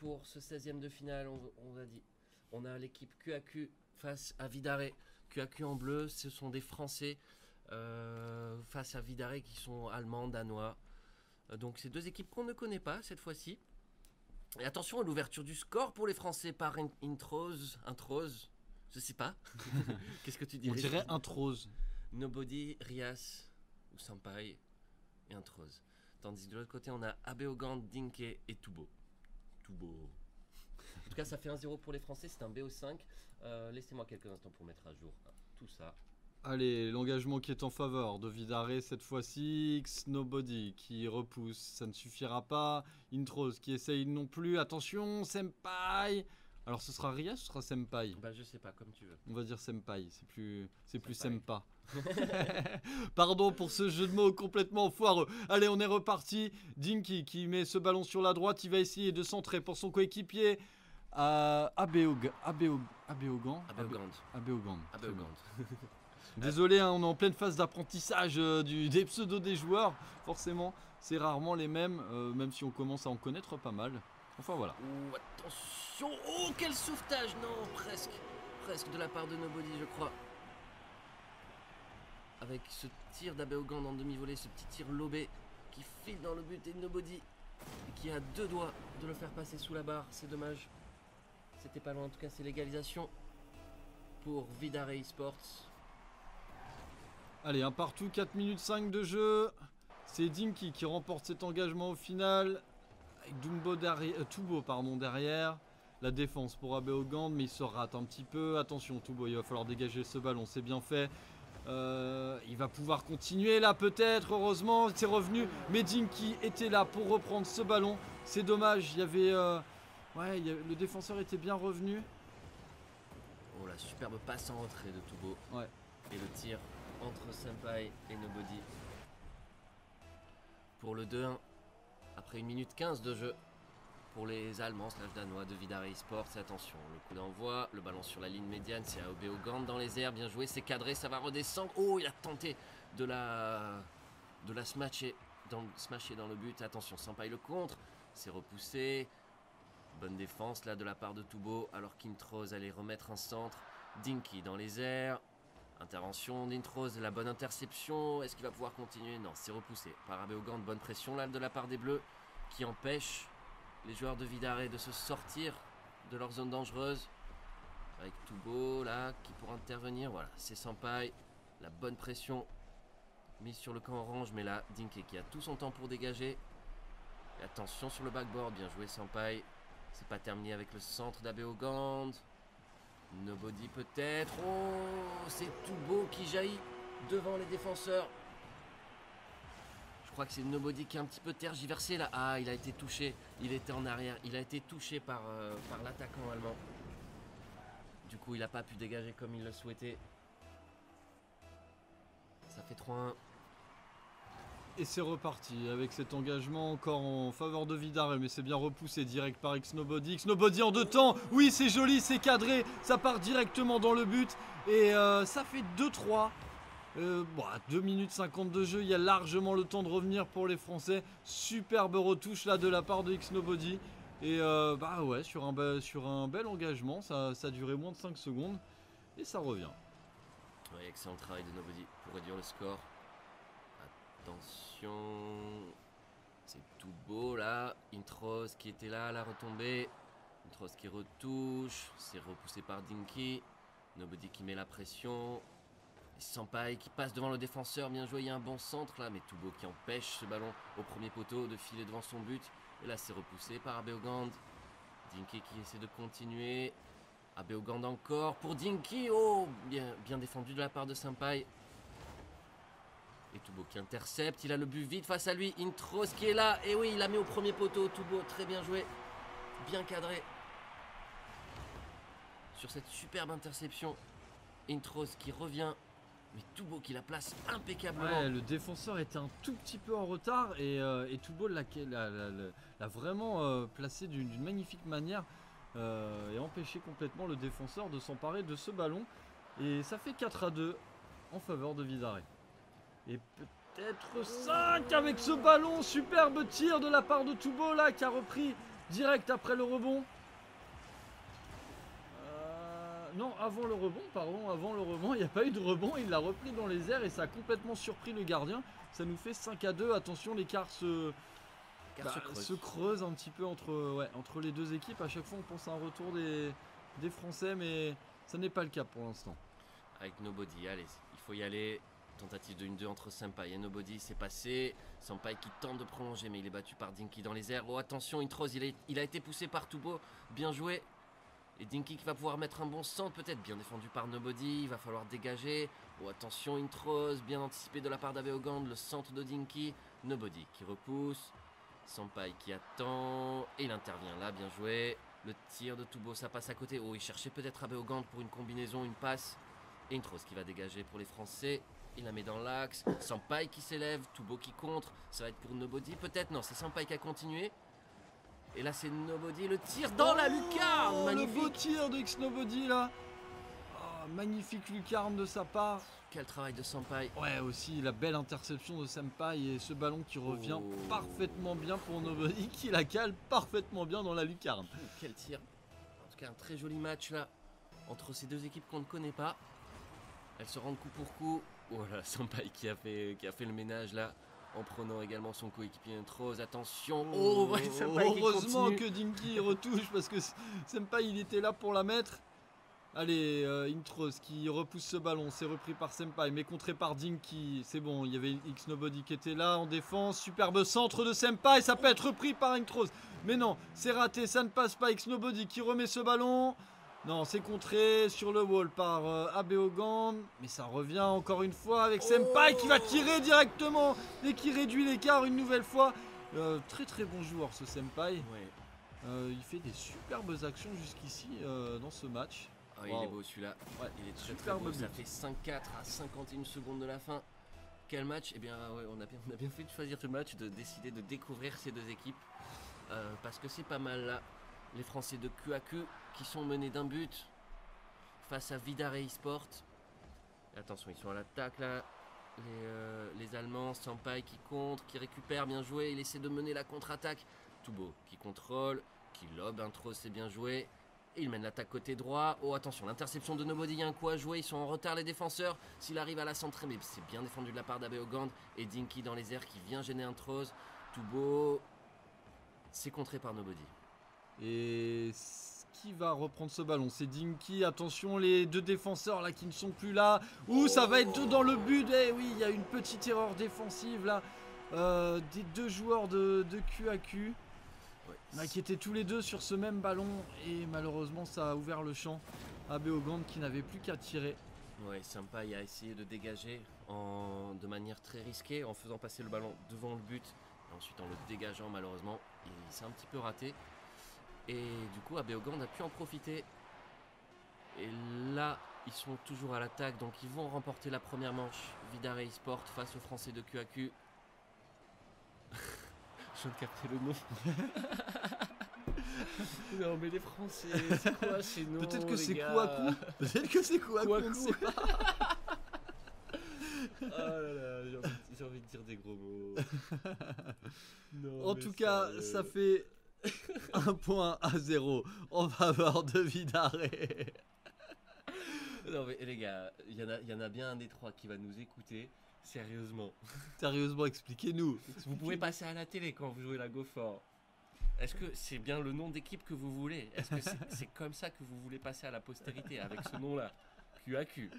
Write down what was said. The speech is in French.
pour ce 16e de finale, on, on a dit. On a l'équipe QAQ face à Vidare. QAQ en bleu, ce sont des Français euh, face à Vidare qui sont allemands, danois. Euh, donc c'est deux équipes qu'on ne connaît pas cette fois-ci. Et attention à l'ouverture du score pour les Français par In- Introse, Introse, je sais pas. Qu'est-ce que tu On dirais? dirait introse. Nobody, Rias ou Sampai et Introse. Tandis que de l'autre côté, on a Abeogan, Dinke et Tubo. Tubo. En tout cas, ça fait 1-0 pour les Français, c'est un BO5. Euh, Laissez-moi quelques instants pour mettre à jour hein, tout ça. Allez, l'engagement qui est en faveur de Vidare cette fois-ci. X Nobody qui repousse, ça ne suffira pas. Intros qui essaye non plus. Attention, Senpai. Alors ce sera Ria, ce sera Senpai. Bah, je sais pas, comme tu veux. On va dire Senpai, c'est plus, c'est plus sympa. Pardon pour ce jeu de mots complètement foireux. Allez, on est reparti. Dinky qui met ce ballon sur la droite, il va essayer de centrer pour son coéquipier. Euh, Abeog, Abeog, Abeogan, Abeogand. Abeogan. Très bien. Abeogand. Désolé, hein, on est en pleine phase d'apprentissage euh, des pseudos des joueurs. Forcément, c'est rarement les mêmes, euh, même si on commence à en connaître pas mal. Enfin voilà. Oh, attention Oh, quel sauvetage Non, presque. Presque de la part de Nobody, je crois. Avec ce tir d'Abeogan en demi-volée, ce petit tir lobé qui file dans le but et Nobody et qui a deux doigts de le faire passer sous la barre. C'est dommage. C'était pas loin, en tout cas, c'est l'égalisation pour Vidare Esports. Allez, un partout, 4 minutes 5 de jeu. C'est Dinky qui remporte cet engagement au final. Avec Dumbo derrière, euh, Tubo pardon, derrière. La défense pour Abeogand, mais il se rate un petit peu. Attention, Tubo, il va falloir dégager ce ballon, c'est bien fait. Euh, il va pouvoir continuer là peut-être, heureusement, c'est revenu. Mais Dinky était là pour reprendre ce ballon. C'est dommage, il y avait... euh, ouais, il y avait- le défenseur était bien revenu. Oh, la superbe passe en retrait de Tubo. Ouais. Et le tir entre Senpai et Nobody. Pour le 2-1, après 1 minute 15 de jeu, pour les Allemands slash Danois de Vidare Esports. Et attention, le coup d'envoi, le ballon sur la ligne médiane, c'est Aobeogand dans les airs, bien joué, c'est cadré, ça va redescendre. Oh, il a tenté de la, de la smasher, dans, le but. Attention, Senpai le contre, c'est repoussé. Bonne défense là de la part de Tubo, alors qu'Introse allait remettre un centre. Dinky dans les airs. Intervention d'Introse, la bonne interception. Est-ce qu'il va pouvoir continuer? Non, c'est repoussé par Abeogan. Bonne pression là de la part des Bleus qui empêche les joueurs de Vidare de se sortir de leur zone dangereuse. Avec Tubo là qui pourra intervenir. Voilà, c'est Sampai. La bonne pression mise sur le camp orange, mais là, Dinky qui a tout son temps pour dégager. Attention sur le backboard, bien joué Sampai. C'est pas terminé avec le centre d'Abeogand. Nobody peut-être. Oh, c'est Tubo qui jaillit devant les défenseurs. Je crois que c'est Nobody qui est un petit peu tergiversé là. Ah, il a été touché. Il était en arrière. Il a été touché par, euh, par l'attaquant allemand. Du coup, il n'a pas pu dégager comme il le souhaitait. Ça fait 3-1. Et c'est reparti avec cet engagement encore en faveur de Vidare, mais c'est bien repoussé direct par Xnobody. Xnobody en deux temps, oui c'est joli, c'est cadré, ça part directement dans le but et euh, ça fait 2-3. Euh, bon, à 2 minutes 50 de jeu, il y a largement le temps de revenir pour les Français. Superbe retouche là de la part de Xnobody. Et euh, bah ouais, sur un, bel engagement, ça, ça a duré moins de 5 secondes et ça revient. Ouais, excellent travail de Nobody pour réduire le score. Attention. C'est tout beau là. Intros qui était là la retombée. Intros qui retouche. C'est repoussé par Dinky. Nobody qui met la pression. Et Sampai qui passe devant le défenseur. Bien joué, il un bon centre là. Mais Tubo qui empêche ce ballon au premier poteau de filer devant son but. Et là, c'est repoussé par Abeogand. Dinky qui essaie de continuer. Abeogand encore pour Dinky. Oh, bien, bien défendu de la part de Senpai. Et Tubo qui intercepte. Il a le but vide face à lui. Intros qui est là. Et oui, il la met au premier poteau. Tubo, très bien joué. Bien cadré. Sur cette superbe interception. Intros qui revient. Mais Tubo qui la place impeccablement. Le défenseur était un tout petit peu en retard et, euh, Toubo l'a vraiment euh, placé d'une magnifique manière euh, et empêché complètement le défenseur de s'emparer de ce ballon. Et ça fait 4 à 2 en faveur de Vidare. Et peut-être 5 avec ce ballon, superbe tir de la part de Toubo là qui a repris direct après le rebond. Euh, non, avant le rebond, pardon, avant le rebond, il n'y a pas eu de rebond, il l'a repris dans les airs et ça a complètement surpris le gardien. Ça nous fait 5 à 2, attention l'écart se, bah, se creuse. se creuse un petit peu entre, ouais, entre les deux équipes. À chaque fois on pense à un retour des, des Français, mais ça n'est pas le cas pour l'instant. Avec Nobody, allez, il faut y aller. Tentative de 1-2 entre Senpai et Nobody, c'est passé. Senpai qui tente de prolonger, mais il est battu par Dinky dans les airs. Oh, attention, Intros, il a, il a été poussé par Tubo. Bien joué. Et Dinky qui va pouvoir mettre un bon centre, peut-être bien défendu par Nobody. Il va falloir dégager. Oh, attention, Intros, bien anticipé de la part d'Abeogand. Le centre de Dinky. Nobody qui repousse. Senpai qui attend. Et il intervient là, bien joué. Le tir de Tubo, ça passe à côté. Oh, il cherchait peut-être Abeogand pour une combinaison, une passe. Et Intros qui va dégager pour les Français. Il la met dans l'axe. Senpai qui s'élève. Tubo qui contre. Ça va être pour Nobody peut-être? Non, c'est Senpai qui a continué. Et là, c'est Nobody. Le tir dans la lucarne. Oh, Le beau tir de X-Nobody là. Oh, magnifique lucarne de sa part. Quel travail de Senpai. Ouais, aussi la belle interception de Senpai et ce ballon qui revient Oh. parfaitement bien pour Nobody qui la cale parfaitement bien dans la lucarne. Quel tir. En tout cas, un très joli match là. Entre ces deux équipes qu'on ne connaît pas. Elles se rendent coup pour coup. Voilà, Senpai qui a fait, qui a fait le ménage là. En prenant également son coéquipier Intros. Attention. Oh, ouais, Senpai qui Heureusement que Dinky retouche parce que Senpai il était là pour la mettre. Allez, euh, Intros qui repousse ce ballon, c'est repris par Senpai, mais contré par Dinky. C'est bon, il y avait X Nobody qui était là en défense. Superbe centre de Senpai, ça peut être repris par Intros. Mais non, c'est raté, ça ne passe pas. X Nobody qui remet ce ballon. Non, c'est contré sur le wall par euh, Abeogan. Mais ça revient encore une fois avec Senpai qui va tirer directement et qui réduit l'écart une nouvelle fois. Euh, très très bon joueur ce Senpai. Ouais. Euh, il fait des superbes actions jusqu'ici euh, dans ce match. Ah, il est beau celui-là. Ouais, Il est très très superbe beau. Ça but. fait 5-4 à 51 secondes de la fin. Quel match Eh bien, ouais, on, a bien, on a bien fait de choisir ce match, de décider de découvrir ces deux équipes. Parce que c'est pas mal là. Les Français de QAQ qui sont menés d'un but face à Vidare eSport. Et attention, ils sont à l'attaque là. Les, euh, les Allemands, Sampai qui contre, qui récupère, bien joué. Il essaie de mener la contre-attaque. Toubo qui contrôle, qui lobe, intro, c'est bien joué. Il mène l'attaque côté droit. Oh attention, l'interception de Nobody, il a un coup à jouer. Ils sont en retard les défenseurs. S'il arrive à la centrer, mais c'est bien défendu de la part d'Abeogand. Et Dinky dans les airs qui vient gêner Intros. Toubo, c'est contré par Nobody. Et qui va reprendre ce ballon C'est Dinky. Attention, les deux défenseurs là qui ne sont plus là. Ouh, ça va être dans le but. Eh oui, il y a une petite erreur défensive là. euh, des deux joueurs de, de QAQ Ouais. là, qui étaient tous les deux sur ce même ballon. Et malheureusement, ça a ouvert le champ à Beogand qui n'avait plus qu'à tirer. Ouais, Senpai a essayé de dégager en, de manière très risquée en faisant passer le ballon devant le but et ensuite en le dégageant malheureusement. Il s'est un petit peu raté. Et du coup, Abeogand a pu en profiter. Et là, ils sont toujours à l'attaque, donc ils vont remporter la première manche. Vidare eSport face aux Français de QAQ. Je viens de capter le nom. non, mais les Français, c'est quoi ces noms Peut-être que c'est Kouakou. Peut-être que c'est Kouakou. on ne Kouakou. sait pas. Oh là là, j'ai envie, de dire des gros mots. Non, En tout cas, sérieux. ça fait un point à zéro en faveur de Vidare. Non mais les gars, il y, en a- il y en a bien un des trois qui va nous écouter. Sérieusement. Sérieusement, expliquez-nous. Vous pouvez passer à la télé quand vous jouez la GoFort. Est-ce que c'est bien le nom d'équipe que vous voulez? Est-ce que c'est c'est comme ça que vous voulez passer à la postérité avec ce nom-là? QAQ